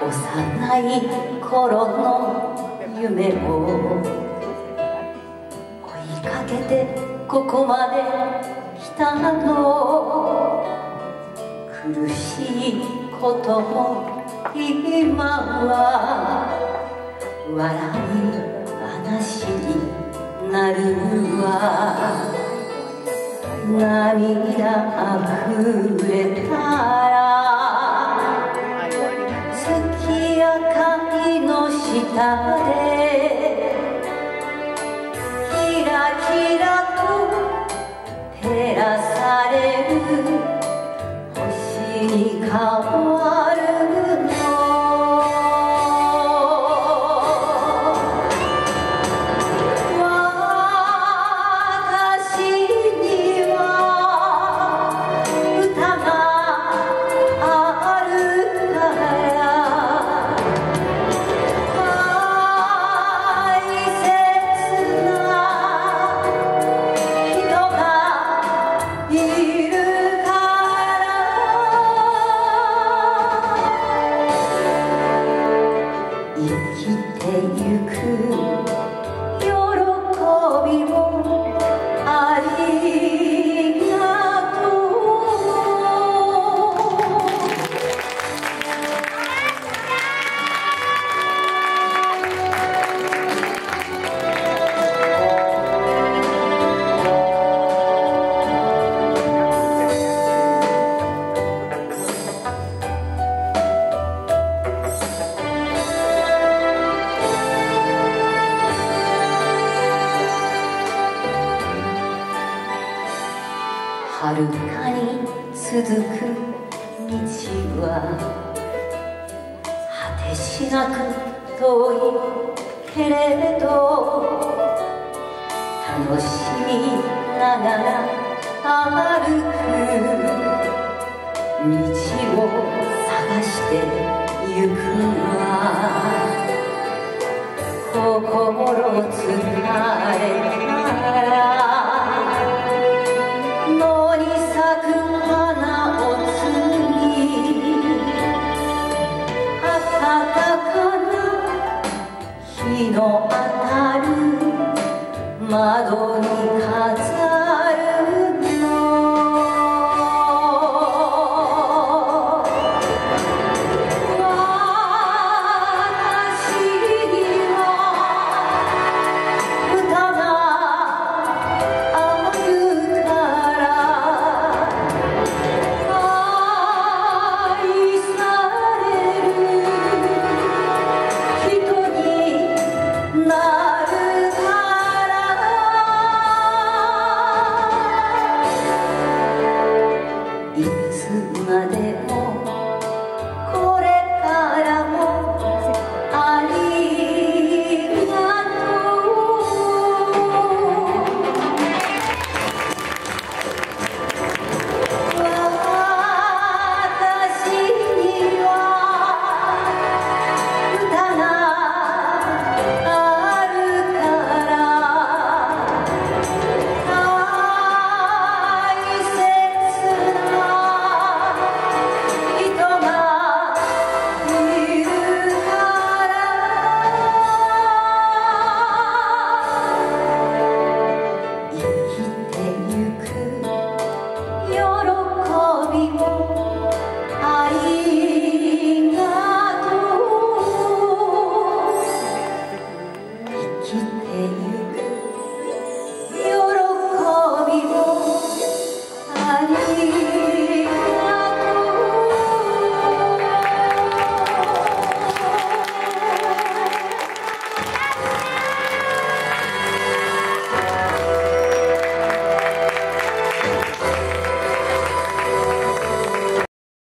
心の夢を追いかけてここまで来たの。苦しいことも今は笑い話になるわ。涙あふれたのてゆく遥かに続く道は果てしなく遠いけれど楽しみながら歩く道を探してゆくわ心疲れたら